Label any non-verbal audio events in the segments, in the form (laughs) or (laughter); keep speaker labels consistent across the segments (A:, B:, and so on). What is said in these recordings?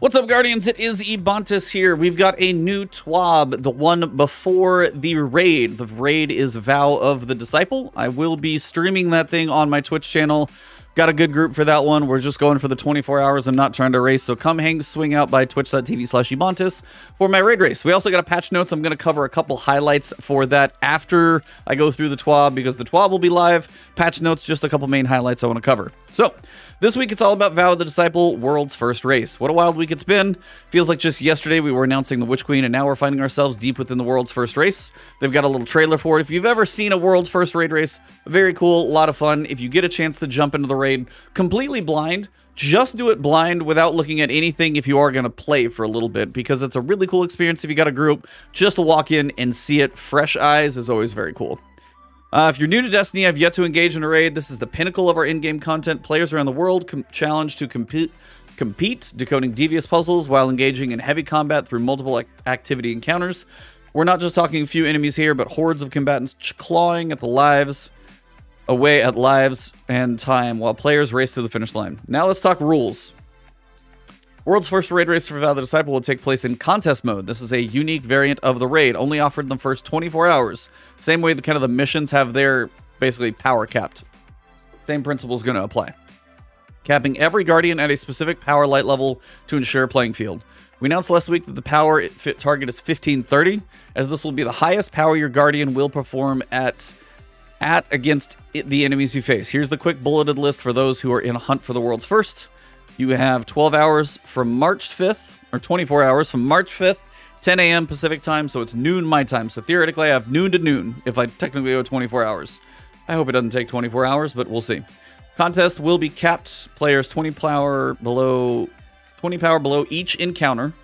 A: What's up, Guardians? It is Ebontis here. We've got a new TWAB, the one before the raid. The raid is Vow of the Disciple. I will be streaming that thing on my Twitch channel. Got a good group for that one. We're just going for the 24 hours. I'm not trying to race, so come hang, swing out by twitch.tv slash Ebontis for my raid race. We also got a patch notes. I'm going to cover a couple highlights for that after I go through the TWAB because the TWAB will be live. Patch notes, just a couple main highlights I want to cover. So, this week it's all about Vow of the Disciple, world's first race. What a wild week it's been. Feels like just yesterday we were announcing the Witch Queen, and now we're finding ourselves deep within the world's first race. They've got a little trailer for it. If you've ever seen a world's first raid race, very cool, a lot of fun. If you get a chance to jump into the raid completely blind, just do it blind without looking at anything if you are going to play for a little bit because it's a really cool experience if you got a group. Just to walk in and see it fresh eyes is always very cool. Uh, if you're new to Destiny, I've yet to engage in a raid. This is the pinnacle of our in-game content. Players around the world challenged to compete, compete, decoding devious puzzles while engaging in heavy combat through multiple ac activity encounters. We're not just talking a few enemies here, but hordes of combatants clawing at the lives, away at lives and time while players race to the finish line. Now let's talk rules. World's first raid race for Vow the Disciple will take place in contest mode. This is a unique variant of the raid, only offered in the first 24 hours. Same way the kind of the missions have their basically power capped. Same principle is going to apply. Capping every Guardian at a specific power light level to ensure playing field. We announced last week that the power target is 1530, as this will be the highest power your Guardian will perform at at against the enemies you face. Here's the quick bulleted list for those who are in a hunt for the world's first. You have 12 hours from March 5th, or 24 hours from March 5th, 10 a.m. Pacific time, so it's noon my time. So theoretically, I have noon to noon if I technically go 24 hours. I hope it doesn't take 24 hours, but we'll see. Contest will be capped. Players 20 power below 20 power below each encounter.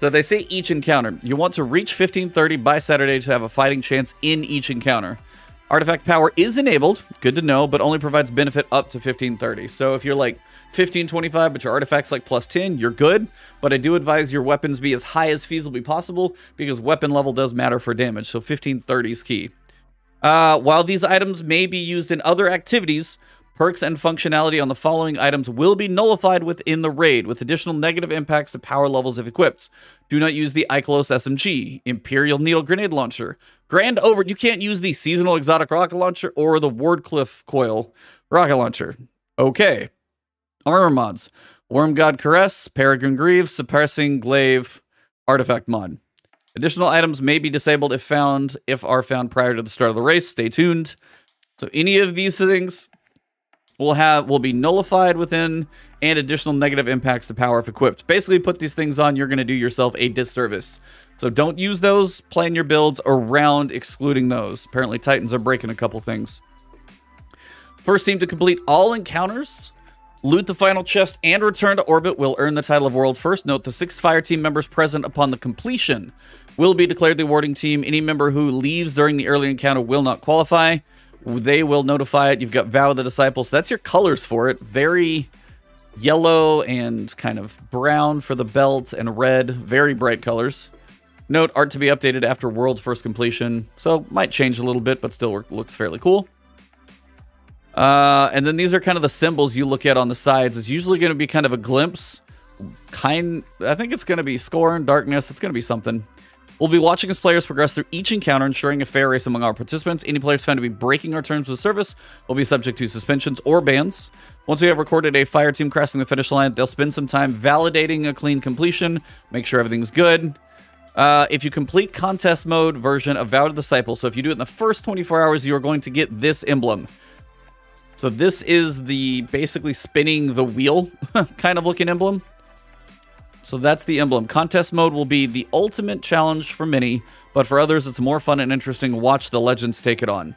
A: So they say each encounter. You want to reach 1530 by Saturday to have a fighting chance in each encounter. Artifact power is enabled, good to know, but only provides benefit up to 1530. So if you're like 1525, but your artifact's like plus 10, you're good. But I do advise your weapons be as high as feasibly possible because weapon level does matter for damage. So 1530 is key. Uh, while these items may be used in other activities, perks and functionality on the following items will be nullified within the raid with additional negative impacts to power levels if equipped. Do not use the Ikelos SMG, Imperial Needle Grenade Launcher, Grand Over. You can't use the Seasonal Exotic Rocket Launcher or the Wardcliff Coil Rocket Launcher. Okay, Armor mods. Worm God Caress, Peregrine Greave, Suppressing Glaive, Artifact mod. Additional items may be disabled if found, if are found prior to the start of the race. Stay tuned. So any of these things will have will be nullified within and additional negative impacts to power if equipped. Basically, put these things on, you're going to do yourself a disservice. So don't use those. Plan your builds around excluding those. Apparently, Titans are breaking a couple things. First team to complete all encounters Loot the final chest and return to orbit will earn the title of World First. Note the six fire team members present upon the completion will be declared the awarding team. Any member who leaves during the early encounter will not qualify. They will notify it. You've got Vow of the Disciples. That's your colors for it. Very yellow and kind of brown for the belt and red. Very bright colors. Note art to be updated after World First completion. So might change a little bit, but still looks fairly cool. Uh, and then these are kind of the symbols you look at on the sides. It's usually going to be kind of a glimpse. Kind, I think it's going to be Scorn, Darkness. It's going to be something. We'll be watching as players progress through each encounter, ensuring a fair race among our participants. Any players found to be breaking our terms of service will be subject to suspensions or bans. Once we have recorded a fire team crossing the finish line, they'll spend some time validating a clean completion, make sure everything's good. Uh, if you complete contest mode version of Vow to Disciple, so if you do it in the first 24 hours, you are going to get this emblem. So this is the basically spinning the wheel (laughs) kind of looking emblem. So that's the emblem. Contest mode will be the ultimate challenge for many, but for others it's more fun and interesting watch the legends take it on.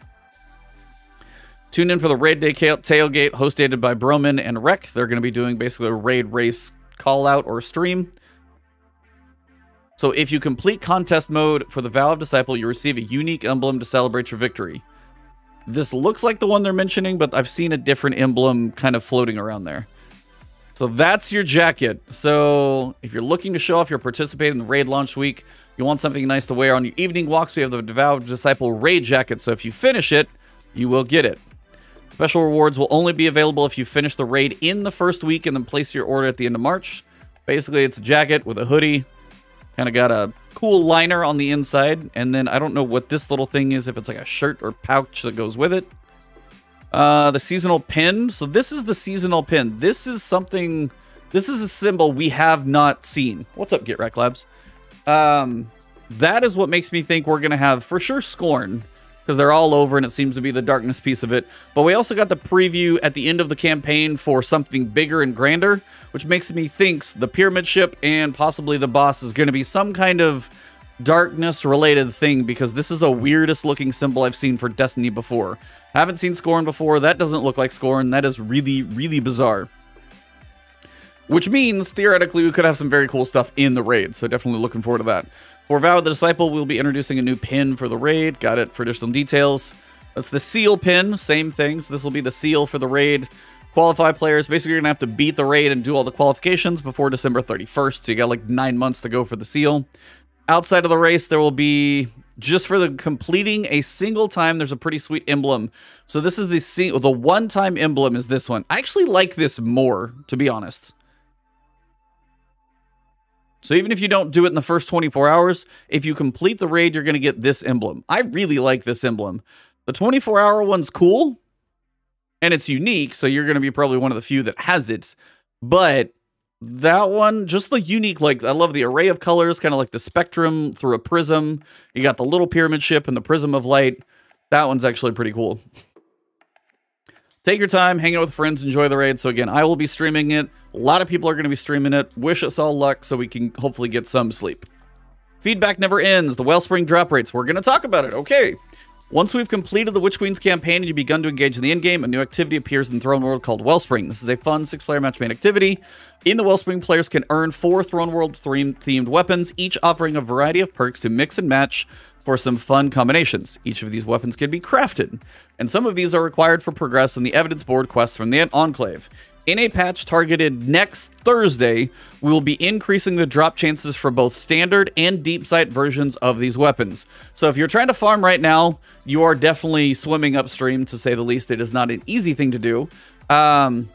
A: Tune in for the Raid Day tailgate hosted by Broman and Rec. They're going to be doing basically a raid race call out or stream. So if you complete contest mode for the Vow of Disciple, you receive a unique emblem to celebrate your victory. This looks like the one they're mentioning, but I've seen a different emblem kind of floating around there. So that's your jacket. So if you're looking to show off you're participating in the raid launch week, you want something nice to wear on your evening walks, we have the Devout Disciple raid jacket. So if you finish it, you will get it. Special rewards will only be available if you finish the raid in the first week and then place your order at the end of March. Basically, it's a jacket with a hoodie. Kind of got a cool liner on the inside. And then I don't know what this little thing is, if it's like a shirt or pouch that goes with it. Uh, the seasonal pin. So this is the seasonal pin. This is something... This is a symbol we have not seen. What's up, Get Wreck Labs? Um, that is what makes me think we're going to have, for sure, Scorn because they're all over and it seems to be the darkness piece of it. But we also got the preview at the end of the campaign for something bigger and grander, which makes me think the pyramid ship and possibly the boss is going to be some kind of darkness related thing because this is a weirdest looking symbol I've seen for Destiny before. Haven't seen Scorn before. That doesn't look like Scorn. That is really, really bizarre. Which means, theoretically, we could have some very cool stuff in the raid, so definitely looking forward to that. For Vow the Disciple, we'll be introducing a new pin for the raid. Got it for additional details. That's the seal pin, same thing. So this will be the seal for the raid. Qualify players, basically you're to have to beat the raid and do all the qualifications before December 31st. So you got like nine months to go for the seal. Outside of the race, there will be, just for the completing a single time, there's a pretty sweet emblem. So this is the, seal, the one-time emblem is this one. I actually like this more, to be honest. So even if you don't do it in the first 24 hours, if you complete the raid, you're going to get this emblem. I really like this emblem. The 24 hour one's cool and it's unique, so you're going to be probably one of the few that has it. But that one, just the unique, like I love the array of colors, kind of like the spectrum through a prism. You got the little pyramid ship and the prism of light. That one's actually pretty cool. Take your time, hang out with friends, enjoy the raid. So again, I will be streaming it. A lot of people are going to be streaming it. Wish us all luck so we can hopefully get some sleep. Feedback never ends. The Wellspring drop rates. We're going to talk about it. Okay. Once we've completed the Witch Queen's campaign and you've begun to engage in the endgame, a new activity appears in Throne World called Wellspring. This is a fun six-player match-made activity. In the Wellspring, players can earn four Throne World-themed weapons, each offering a variety of perks to mix and match for some fun combinations. Each of these weapons can be crafted, and some of these are required for progress in the evidence board quests from the Enclave. In a patch targeted next Thursday, we will be increasing the drop chances for both standard and deep sight versions of these weapons. So if you're trying to farm right now, you are definitely swimming upstream, to say the least. It is not an easy thing to do. Um,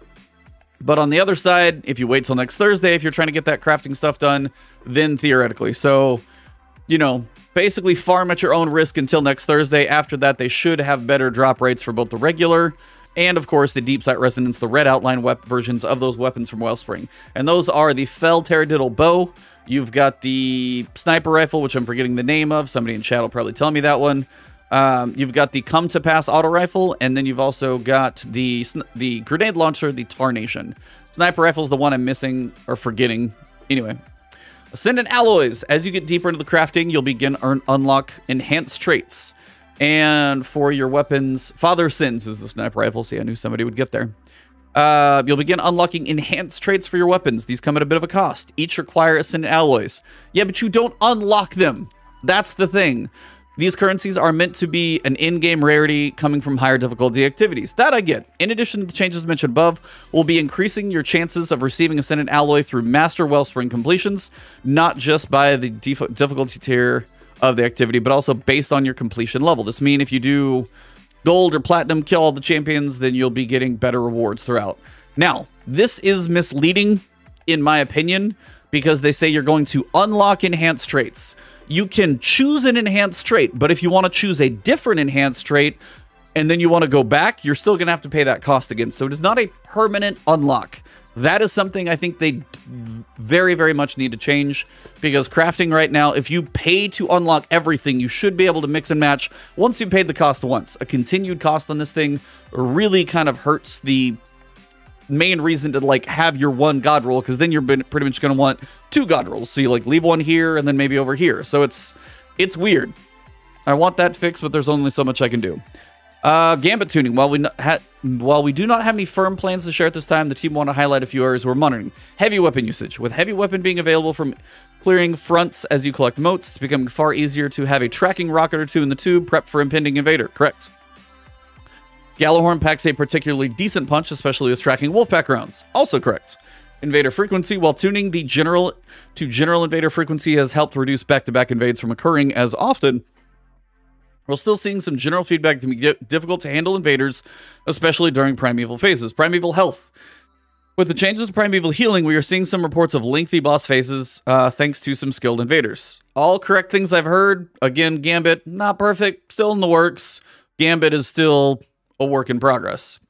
A: but on the other side, if you wait till next Thursday, if you're trying to get that crafting stuff done, then theoretically. So, you know, basically farm at your own risk until next Thursday. After that, they should have better drop rates for both the regular and, of course, the Deep Sight Resonance, the red outline versions of those weapons from Wellspring. And those are the Fel Taradiddle Bow. You've got the Sniper Rifle, which I'm forgetting the name of. Somebody in chat will probably tell me that one. Um, you've got the Come to Pass Auto Rifle, and then you've also got the the Grenade Launcher, the Tarnation. Sniper Rifle is the one I'm missing or forgetting. Anyway, Ascendant Alloys. As you get deeper into the crafting, you'll begin earn unlock enhanced traits. And for your weapons, Father's Sins is the sniper rifle. See, I knew somebody would get there. Uh, you'll begin unlocking enhanced traits for your weapons. These come at a bit of a cost. Each require ascendant alloys. Yeah, but you don't unlock them. That's the thing. These currencies are meant to be an in-game rarity coming from higher difficulty activities. That I get. In addition to the changes mentioned above, we'll be increasing your chances of receiving Ascendant Alloy through Master Wellspring completions, not just by the difficulty tier of the activity, but also based on your completion level. This means if you do gold or platinum, kill all the champions, then you'll be getting better rewards throughout. Now, this is misleading, in my opinion, because they say you're going to unlock enhanced traits you can choose an enhanced trait, but if you want to choose a different enhanced trait and then you want to go back, you're still going to have to pay that cost again. So it is not a permanent unlock. That is something I think they very, very much need to change because crafting right now, if you pay to unlock everything, you should be able to mix and match once you paid the cost once. A continued cost on this thing really kind of hurts the main reason to like have your one god roll because then you're pretty much going to want two god rolls. So you like leave one here and then maybe over here. So it's it's weird. I want that fixed, but there's only so much I can do. Uh, gambit tuning. While we while we do not have any firm plans to share at this time, the team want to highlight a few areas we're monitoring. Heavy weapon usage. With heavy weapon being available from clearing fronts as you collect motes, it's becoming far easier to have a tracking rocket or two in the tube, prep for impending invader. Correct. Gjallarhorn packs a particularly decent punch, especially with tracking Wolfpack rounds. Also correct. Invader frequency, while tuning the general to general invader frequency has helped reduce back-to-back -back invades from occurring as often, we're still seeing some general feedback to be difficult to handle invaders, especially during primeval phases. Primeval health. With the changes to Primeval Healing, we are seeing some reports of lengthy boss phases uh, thanks to some skilled invaders. All correct things I've heard. Again, Gambit, not perfect, still in the works. Gambit is still a work in progress.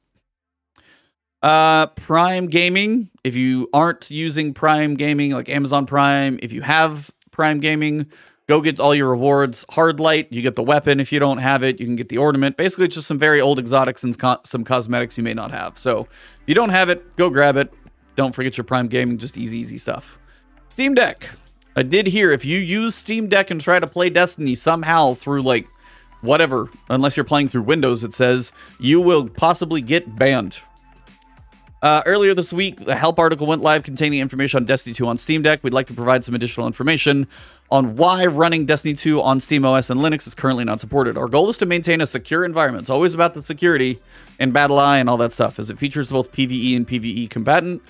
A: Uh, Prime Gaming, if you aren't using Prime Gaming like Amazon Prime, if you have Prime Gaming, go get all your rewards. Hard Light, you get the weapon. If you don't have it, you can get the ornament. Basically, it's just some very old exotics and co some cosmetics you may not have. So if you don't have it, go grab it. Don't forget your Prime Gaming, just easy, easy stuff. Steam Deck. I did hear if you use Steam Deck and try to play Destiny somehow through like whatever, unless you're playing through Windows, it says you will possibly get banned. Uh, earlier this week, the help article went live containing information on Destiny 2 on Steam Deck. We'd like to provide some additional information on why running Destiny 2 on SteamOS and Linux is currently not supported. Our goal is to maintain a secure environment. It's always about the security and BattlEye and all that stuff, as it features both PvE and PvE combatant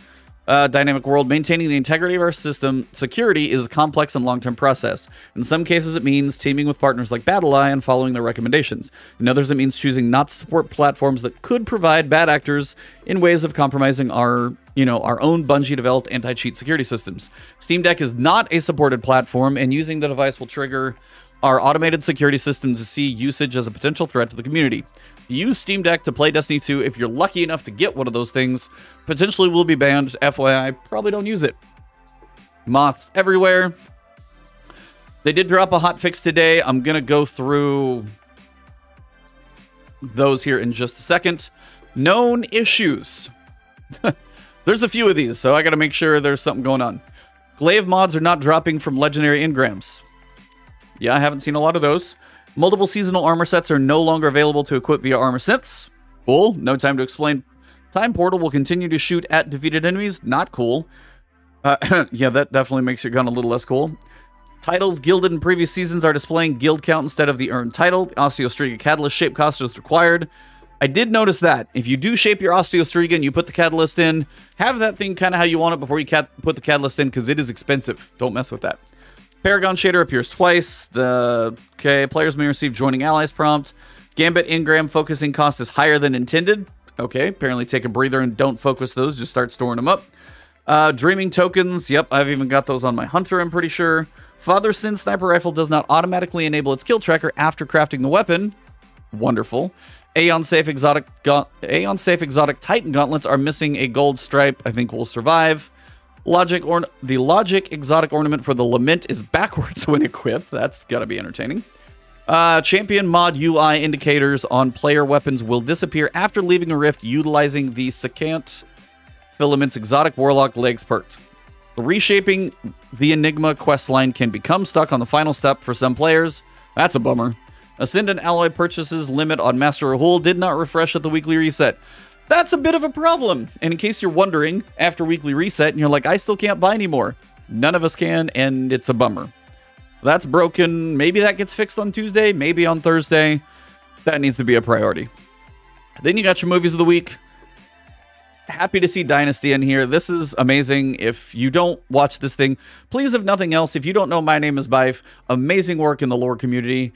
A: uh, dynamic world, maintaining the integrity of our system security is a complex and long-term process. In some cases, it means teaming with partners like BattlEye and following their recommendations. In others, it means choosing not to support platforms that could provide bad actors in ways of compromising our you know, our own Bungie developed anti-cheat security systems. Steam Deck is not a supported platform, and using the device will trigger our automated security system to see usage as a potential threat to the community. Use Steam Deck to play Destiny 2 if you're lucky enough to get one of those things. Potentially will be banned. FYI, probably don't use it. Moths everywhere. They did drop a hot fix today. I'm going to go through those here in just a second. Known issues. (laughs) there's a few of these, so I got to make sure there's something going on. Glaive mods are not dropping from legendary engrams. Yeah, I haven't seen a lot of those. Multiple seasonal armor sets are no longer available to equip via armor sets. Cool. No time to explain. Time portal will continue to shoot at defeated enemies. Not cool. Uh, (coughs) yeah, that definitely makes your gun a little less cool. Titles gilded in previous seasons are displaying gild count instead of the earned title. Osteostriga Catalyst shape cost is required. I did notice that. If you do shape your Osteostriga and you put the Catalyst in, have that thing kind of how you want it before you put the Catalyst in because it is expensive. Don't mess with that. Paragon shader appears twice. The okay players may receive joining allies prompt. Gambit engram focusing cost is higher than intended. Okay, apparently take a breather and don't focus those. Just start storing them up. Uh, dreaming tokens. Yep, I've even got those on my hunter. I'm pretty sure. Father Sin sniper rifle does not automatically enable its kill tracker after crafting the weapon. Wonderful. Aeon safe exotic Aeon safe exotic Titan gauntlets are missing a gold stripe. I think will survive. Logic or the logic exotic ornament for the lament is backwards (laughs) when equipped. That's gotta be entertaining. Uh, champion mod UI indicators on player weapons will disappear after leaving a rift utilizing the Secant Filament's exotic warlock legs perked. Reshaping the Enigma questline can become stuck on the final step for some players. That's a bummer. Ascendant alloy purchases limit on Master Rahool did not refresh at the weekly reset. That's a bit of a problem. And in case you're wondering, after weekly reset and you're like, I still can't buy anymore, none of us can, and it's a bummer. So that's broken. Maybe that gets fixed on Tuesday, maybe on Thursday. That needs to be a priority. Then you got your movies of the week. Happy to see Dynasty in here. This is amazing. If you don't watch this thing, please, if nothing else, if you don't know My Name is Byf, amazing work in the lore community.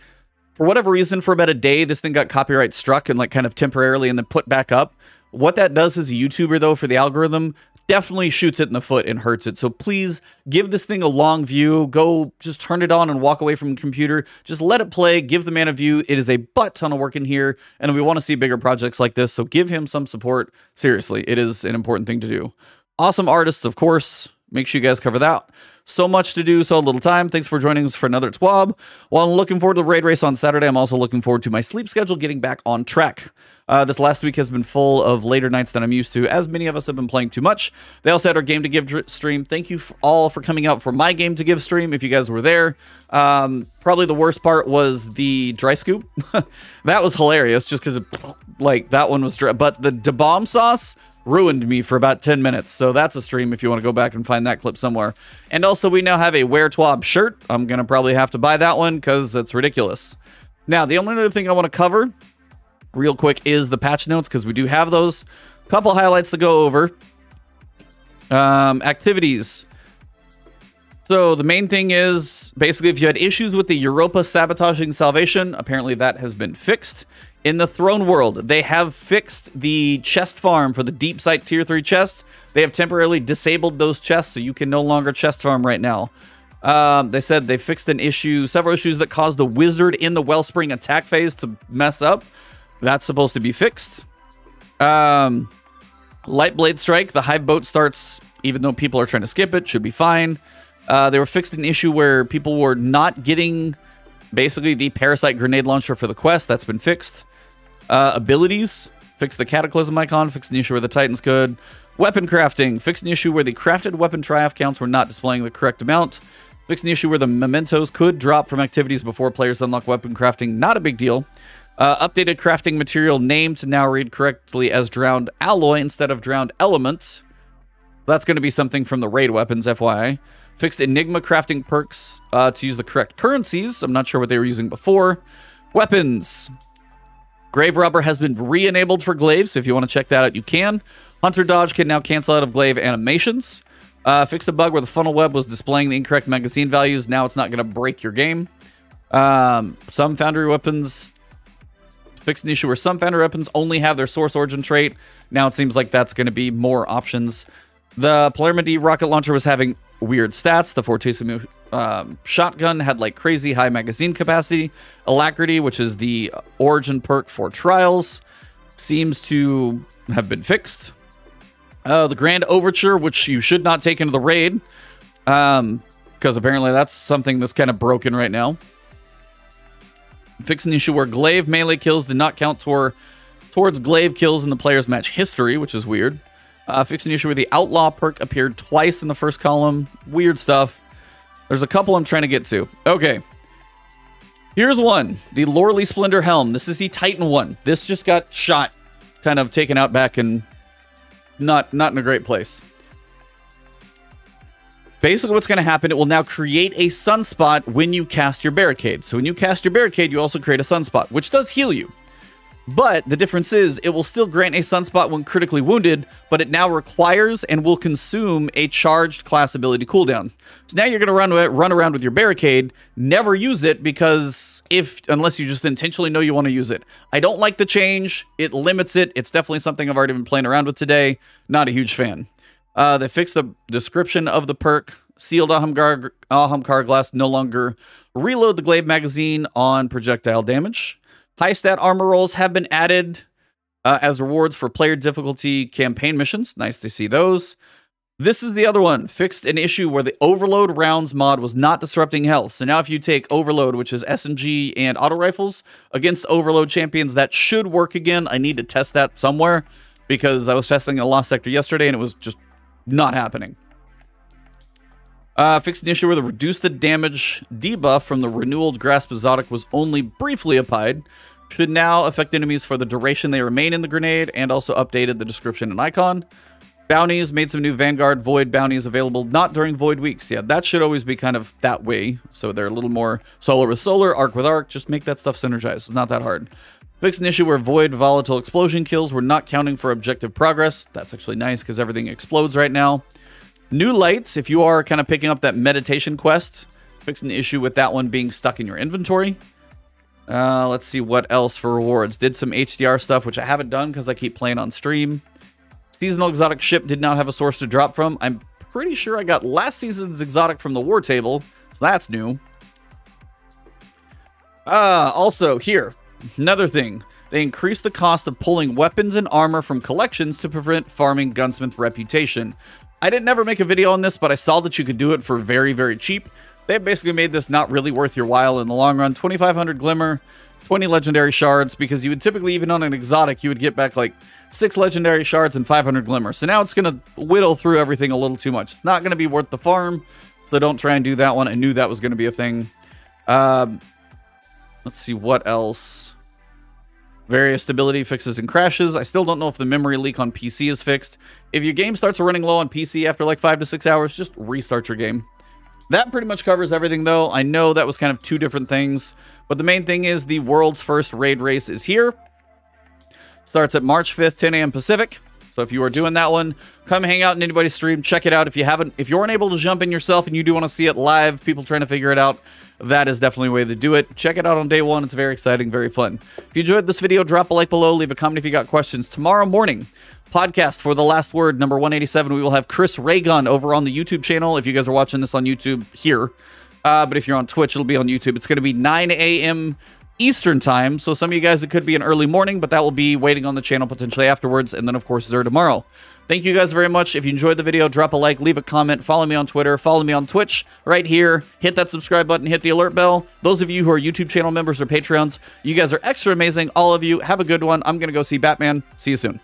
A: For whatever reason, for about a day, this thing got copyright struck and like kind of temporarily and then put back up. What that does as a YouTuber, though, for the algorithm, definitely shoots it in the foot and hurts it. So please give this thing a long view. Go just turn it on and walk away from the computer. Just let it play. Give the man a view. It is a butt ton of work in here, and we want to see bigger projects like this. So give him some support. Seriously, it is an important thing to do. Awesome artists, of course. Make sure you guys cover that. So much to do, so little time. Thanks for joining us for another TWAB. While I'm looking forward to the raid race on Saturday, I'm also looking forward to my sleep schedule getting back on track. Uh, this last week has been full of later nights than I'm used to, as many of us have been playing too much. They also had our Game to Give stream. Thank you all for coming out for my Game to Give stream, if you guys were there. Um, probably the worst part was the dry scoop. (laughs) that was hilarious, just because, like, that one was dry. But the da bomb sauce ruined me for about 10 minutes. So that's a stream if you want to go back and find that clip somewhere. And also, we now have a Wear Twab shirt. I'm going to probably have to buy that one because it's ridiculous. Now, the only other thing I want to cover real quick is the patch notes because we do have those. Couple highlights to go over. Um, activities. So the main thing is basically if you had issues with the Europa sabotaging salvation, apparently that has been fixed. In the throne world, they have fixed the chest farm for the deep sight tier 3 chests. They have temporarily disabled those chests, so you can no longer chest farm right now. Um, they said they fixed an issue, several issues that caused the wizard in the Wellspring attack phase to mess up. That's supposed to be fixed. Um, Light Blade Strike, the Hive Boat starts, even though people are trying to skip it, should be fine. Uh, they were fixed an issue where people were not getting basically the Parasite Grenade Launcher for the quest. That's been fixed. Uh, abilities, fix the Cataclysm icon, fix an issue where the Titan's could. Weapon crafting, fix an issue where the crafted weapon triumph counts were not displaying the correct amount. Fix an issue where the mementos could drop from activities before players unlock weapon crafting. Not a big deal. Uh, updated crafting material name to now read correctly as drowned alloy instead of drowned element. That's going to be something from the raid weapons, FYI. Fixed Enigma crafting perks uh, to use the correct currencies. I'm not sure what they were using before. Weapons. Grave Robber has been re-enabled for Glaive, so if you want to check that out, you can. Hunter Dodge can now cancel out of Glaive animations. Uh, fixed a bug where the funnel web was displaying the incorrect magazine values. Now it's not going to break your game. Um, some Foundry weapons fixed an issue where some Foundry weapons only have their source origin trait. Now it seems like that's going to be more options. The Palmyra-B rocket launcher was having weird stats. The Fortissimo um, shotgun had like crazy high magazine capacity. Alacrity, which is the origin perk for trials, seems to have been fixed. Uh, the Grand Overture, which you should not take into the raid, um, because apparently that's something that's kind of broken right now. Fixing an issue where glaive melee kills did not count toward, towards glaive kills in the player's match history, which is weird. Uh, an issue where the outlaw perk appeared twice in the first column. Weird stuff. There's a couple I'm trying to get to. Okay. Here's one. The Loreley Splendor Helm. This is the Titan one. This just got shot, kind of taken out back and not not in a great place. Basically, what's going to happen, it will now create a sunspot when you cast your barricade. So when you cast your barricade, you also create a sunspot, which does heal you. But the difference is, it will still grant a sunspot when critically wounded, but it now requires and will consume a charged class ability cooldown. So now you're going to run run around with your barricade, never use it because if unless you just intentionally know you want to use it. I don't like the change. It limits it. It's definitely something I've already been playing around with today. Not a huge fan. Uh, they fixed the description of the perk. Sealed Ahamkar, Ahamkar Grasps no longer reload the Glaive magazine on projectile damage. High stat armor rolls have been added uh, as rewards for player difficulty campaign missions. Nice to see those. This is the other one. Fixed an issue where the overload rounds mod was not disrupting health. So now if you take overload, which is SMG and auto rifles, against overload champions, that should work again. I need to test that somewhere because I was testing a lost sector yesterday and it was just not happening. Uh, fixed an issue where the reduce the damage debuff from the renewed grasp exotic was only briefly applied. Should now affect enemies for the duration they remain in the grenade, and also updated the description and icon. Bounties made some new Vanguard Void bounties available not during Void weeks. Yeah, that should always be kind of that way. So they're a little more solar with solar, arc with arc. Just make that stuff synergize. It's not that hard. Fixed an issue where Void volatile explosion kills were not counting for objective progress. That's actually nice because everything explodes right now. New lights, if you are kind of picking up that meditation quest, fixed an issue with that one being stuck in your inventory. Uh, let's see what else for rewards. Did some HDR stuff, which I haven't done because I keep playing on stream. Seasonal exotic ship did not have a source to drop from. I'm pretty sure I got last season's exotic from the war table, so that's new. Uh, also, here, another thing. They increased the cost of pulling weapons and armor from collections to prevent farming gunsmith reputation. I didn't never make a video on this, but I saw that you could do it for very, very cheap. They basically made this not really worth your while in the long run. 2,500 Glimmer, 20 Legendary Shards, because you would typically, even on an exotic, you would get back like 6 Legendary Shards and 500 Glimmer. So now it's going to whittle through everything a little too much. It's not going to be worth the farm, so don't try and do that one. I knew that was going to be a thing. Um, let's see, what else? Various stability fixes and crashes. I still don't know if the memory leak on PC is fixed. If your game starts running low on PC after like five to six hours, just restart your game. That pretty much covers everything though. I know that was kind of two different things, but the main thing is the world's first raid race is here. Starts at March 5th, 10 a.m. Pacific. So if you are doing that one, come hang out in anybody's stream, check it out. If you haven't, if you're unable to jump in yourself and you do want to see it live, people trying to figure it out, that is definitely a way to do it. Check it out on day one. It's very exciting, very fun. If you enjoyed this video, drop a like below, leave a comment if you got questions. Tomorrow morning, podcast for the last word number 187 we will have chris raygun over on the youtube channel if you guys are watching this on youtube here uh, but if you're on twitch it'll be on youtube it's going to be 9 a.m eastern time so some of you guys it could be an early morning but that will be waiting on the channel potentially afterwards and then of course Xur tomorrow thank you guys very much. If you enjoyed the video drop a like leave a comment follow me on twitter follow me on twitch right here. Hit that subscribe button hit the alert bell. Those of you who are youtube channel members or patreons you guys are extra amazing all of you. Have a good one. I'm gonna go see batman. See you soon